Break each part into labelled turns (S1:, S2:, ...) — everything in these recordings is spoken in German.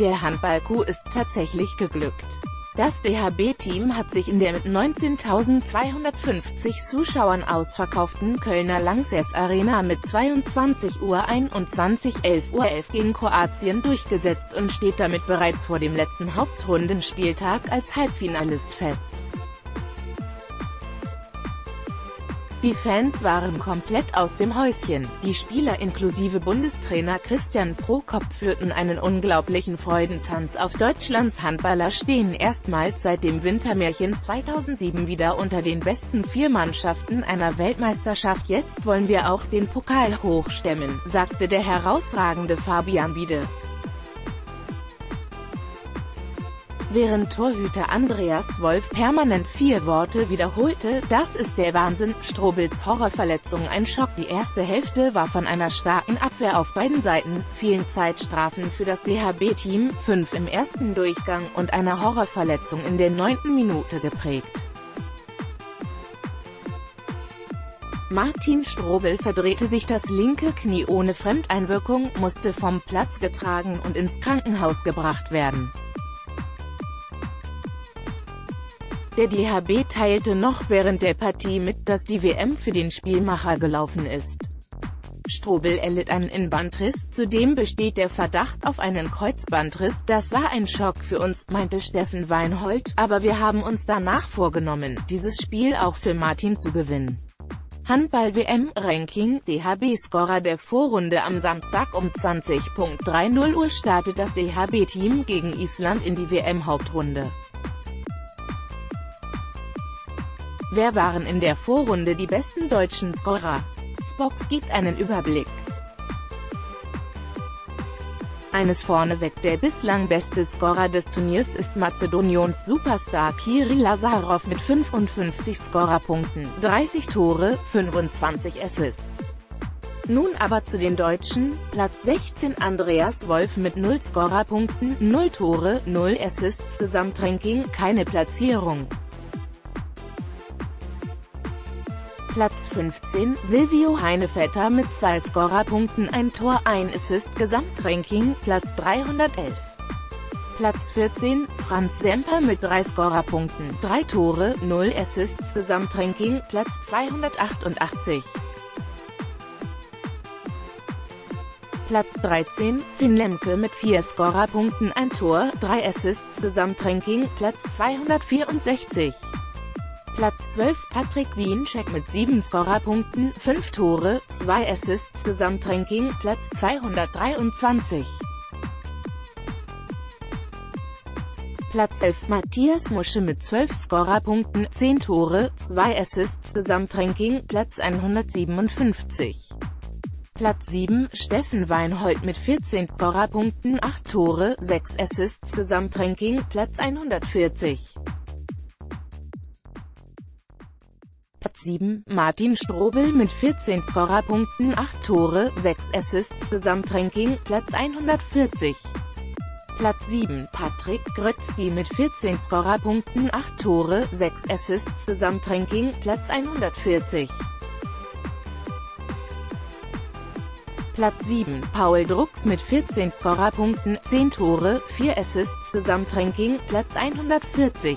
S1: Der Handball-Coup ist tatsächlich geglückt. Das DHB-Team hat sich in der mit 19.250 Zuschauern ausverkauften Kölner Lanxess Arena mit 22 Uhr 21 11 Uhr 11 gegen Kroatien durchgesetzt und steht damit bereits vor dem letzten Hauptrundenspieltag als Halbfinalist fest. Die Fans waren komplett aus dem Häuschen. Die Spieler inklusive Bundestrainer Christian Prokop führten einen unglaublichen Freudentanz auf Deutschlands Handballer stehen erstmals seit dem Wintermärchen 2007 wieder unter den besten vier Mannschaften einer Weltmeisterschaft. Jetzt wollen wir auch den Pokal hochstemmen, sagte der herausragende Fabian Wiede. Während Torhüter Andreas Wolf permanent vier Worte wiederholte, das ist der Wahnsinn, Strobels Horrorverletzung ein Schock. Die erste Hälfte war von einer starken Abwehr auf beiden Seiten, vielen Zeitstrafen für das DHB-Team, fünf im ersten Durchgang und einer Horrorverletzung in der neunten Minute geprägt. Martin Strobel verdrehte sich das linke Knie ohne Fremdeinwirkung, musste vom Platz getragen und ins Krankenhaus gebracht werden. Der DHB teilte noch während der Partie mit, dass die WM für den Spielmacher gelaufen ist. Strobel erlitt einen Innenbandriss, zudem besteht der Verdacht auf einen Kreuzbandriss, das war ein Schock für uns, meinte Steffen Weinhold, aber wir haben uns danach vorgenommen, dieses Spiel auch für Martin zu gewinnen. Handball-WM-Ranking, DHB-Scorer der Vorrunde am Samstag um 20.30 Uhr startet das DHB-Team gegen Island in die WM-Hauptrunde. Wer waren in der Vorrunde die besten deutschen Scorer? Spox gibt einen Überblick. Eines vorneweg der bislang beste Scorer des Turniers ist Mazedoniens Superstar Kirill Lazarov mit 55 Scorerpunkten, 30 Tore, 25 Assists. Nun aber zu den Deutschen, Platz 16 Andreas Wolf mit 0 Scorerpunkten, 0 Tore, 0 Assists Gesamtranking, keine Platzierung. Platz 15, Silvio Heinevetter mit 2 Scorerpunkten, ein Tor, ein Assist, Gesamtranking, Platz 311. Platz 14, Franz Semper mit 3 Scorerpunkten, 3 Tore, 0 Assists, Gesamtranking, Platz 288. Platz 13, Finn Lemke mit 4 Scorerpunkten, 1 Tor, 3 Assists, Gesamtranking, Platz 264. Platz 12 Patrick Wiencheck mit 7 Scorerpunkten, 5 Tore, 2 Assists Gesamtranking, Platz 223. Platz 11 Matthias Musche mit 12 Scorerpunkten, 10 Tore, 2 Assists Gesamtranking, Platz 157. Platz 7 Steffen Weinhold mit 14 Scorerpunkten, 8 Tore, 6 Assists Gesamtranking, Platz 140. Platz 7, Martin Strobel mit 14 Scorerpunkten, 8 Tore, 6 Assists Gesamtranking, Platz 140. Platz 7, Patrick Grötzky mit 14 Scorerpunkten, 8 Tore, 6 Assists Gesamtranking, Platz 140. Platz 7, Paul Drucks mit 14 Scorerpunkten, 10 Tore, 4 Assists Gesamtranking, Platz 140.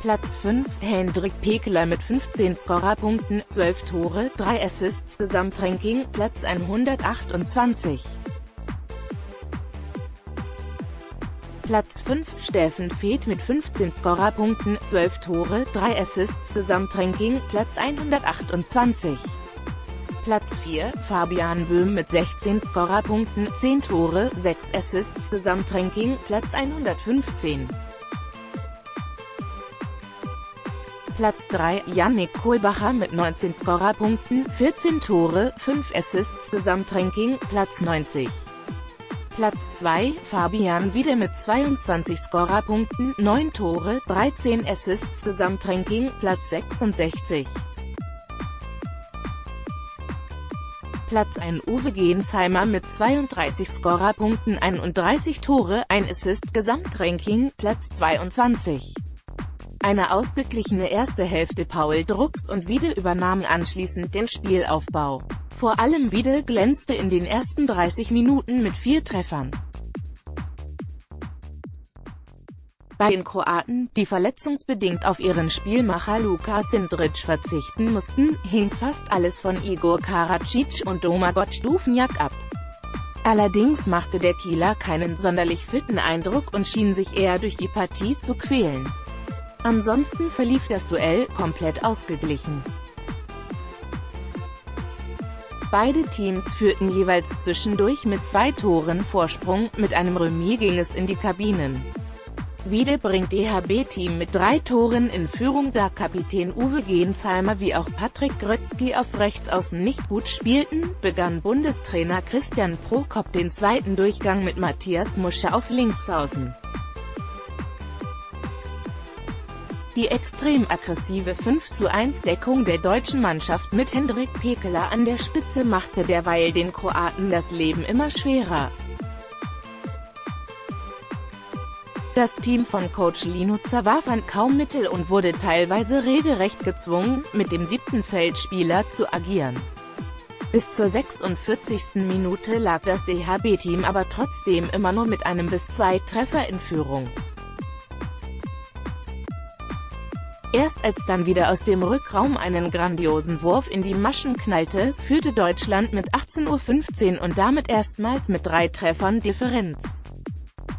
S1: Platz 5, Hendrik Pekeler mit 15 Scorerpunkten, 12 Tore, 3 Assists Gesamtranking, Platz 128. Platz 5, Steffen Feeth mit 15 Scorerpunkten, 12 Tore, 3 Assists Gesamtranking, Platz 128. Platz 4, Fabian Böhm mit 16 Scorerpunkten, 10 Tore, 6 Assists Gesamtranking, Platz 115. Platz 3, Yannick Kohlbacher mit 19 Scorerpunkten, 14 Tore, 5 Assists Gesamtranking, Platz 90. Platz 2, Fabian Wiede mit 22 Scorerpunkten, 9 Tore, 13 Assists Gesamtranking, Platz 66. Platz 1 Uwe Gensheimer mit 32 Scorerpunkten 31 Tore, 1 Assist Gesamtranking, Platz 22. Eine ausgeglichene erste Hälfte Paul Drucks und Wiede übernahmen anschließend den Spielaufbau. Vor allem Wiede glänzte in den ersten 30 Minuten mit vier Treffern. Bei den Kroaten, die verletzungsbedingt auf ihren Spielmacher Luka Sindric verzichten mussten, hing fast alles von Igor Karacic und Domagoj Duvnjak ab. Allerdings machte der Kieler keinen sonderlich fitten Eindruck und schien sich eher durch die Partie zu quälen. Ansonsten verlief das Duell komplett ausgeglichen. Beide Teams führten jeweils zwischendurch mit zwei Toren Vorsprung, mit einem Remis ging es in die Kabinen. Wieder bringt DHB-Team mit drei Toren in Führung, da Kapitän Uwe Gensheimer wie auch Patrick Grötzky auf Rechtsaußen nicht gut spielten, begann Bundestrainer Christian Prokop den zweiten Durchgang mit Matthias Musche auf Linksaußen. Die extrem aggressive 5-zu-1-Deckung der deutschen Mannschaft mit Hendrik Pekeler an der Spitze machte derweil den Kroaten das Leben immer schwerer. Das Team von Coach Linuza war fand kaum Mittel und wurde teilweise regelrecht gezwungen, mit dem siebten Feldspieler zu agieren. Bis zur 46. Minute lag das DHB-Team aber trotzdem immer nur mit einem bis zwei Treffer in Führung. Erst als dann wieder aus dem Rückraum einen grandiosen Wurf in die Maschen knallte, führte Deutschland mit 18.15 Uhr und damit erstmals mit drei Treffern Differenz.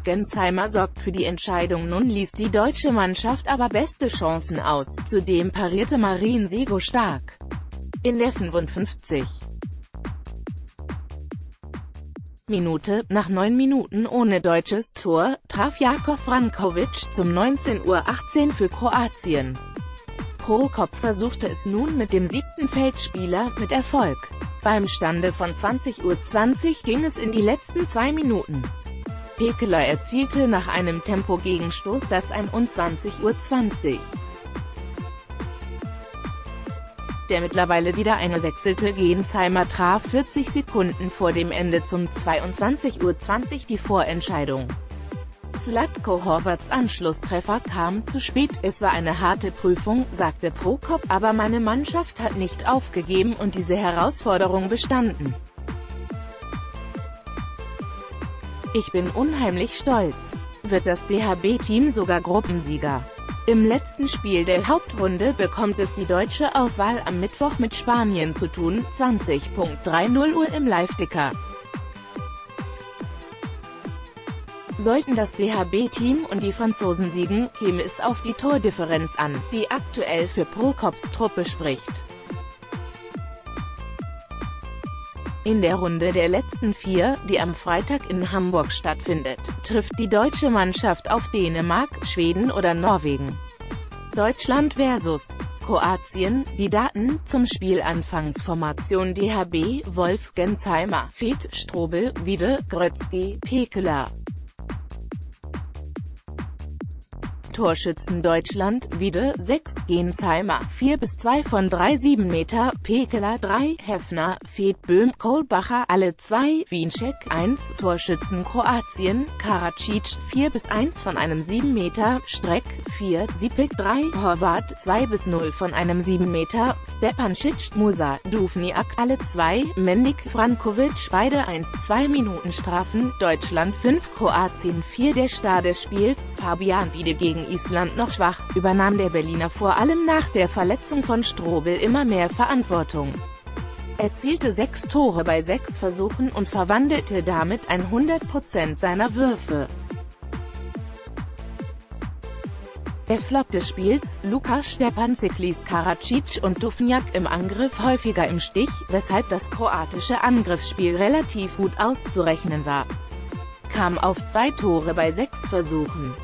S1: Gensheimer sorgt für die Entscheidung nun ließ die deutsche Mannschaft aber beste Chancen aus, zudem parierte Marien Sego stark. In der 55. Minute, nach neun Minuten ohne deutsches Tor, traf Jakov Frankovic zum 19.18 Uhr für Kroatien. Prokop versuchte es nun mit dem siebten Feldspieler, mit Erfolg. Beim Stande von 20.20 Uhr ging es in die letzten zwei Minuten. Pekeler erzielte nach einem Tempogegenstoß das 21.20 Uhr. Der mittlerweile wieder eingewechselte Gensheimer traf 40 Sekunden vor dem Ende zum 22.20 Uhr die Vorentscheidung. Slatko Horvats Anschlusstreffer kam zu spät, es war eine harte Prüfung, sagte Prokop, aber meine Mannschaft hat nicht aufgegeben und diese Herausforderung bestanden. Ich bin unheimlich stolz. Wird das DHB-Team sogar Gruppensieger. Im letzten Spiel der Hauptrunde bekommt es die deutsche Auswahl am Mittwoch mit Spanien zu tun, 20.30 Uhr im Live-Ticker. Sollten das DHB-Team und die Franzosen siegen, käme es auf die Tordifferenz an, die aktuell für Prokops Truppe spricht. In der Runde der letzten vier, die am Freitag in Hamburg stattfindet, trifft die deutsche Mannschaft auf Dänemark, Schweden oder Norwegen. Deutschland vs. Kroatien, die Daten zum Spielanfangsformation DHB, Wolf Gensheimer, Fed, Strobel, Wiede, Grötzky, Pekeler. Torschützen Deutschland, Wiede, 6, Gensheimer, 4 bis 2 von 3 7 Meter, Pekeler 3, Heffner, Fed Böhm, Kohlbacher, alle 2, Wiencheck 1, Torschützen Kroatien, Karacic, 4 bis 1 von einem 7 Meter, Streck, 4, Sipik 3, Horvath, 2 bis 0 von einem 7 Meter, Stepancic, Musa, Duvniak, alle 2, Mendik, Frankovic, beide 1-2 Minuten Strafen, Deutschland 5, Kroatien 4 Der Star des Spiels, Fabian Wiede gegen Island noch schwach, übernahm der Berliner vor allem nach der Verletzung von Strobel immer mehr Verantwortung. Er zielte sechs Tore bei sechs Versuchen und verwandelte damit 100% seiner Würfe. Der Flop des Spiels, Luka Stepancic ließ Karacic und Duvnjak im Angriff häufiger im Stich, weshalb das kroatische Angriffsspiel relativ gut auszurechnen war. Kam auf zwei Tore bei sechs Versuchen.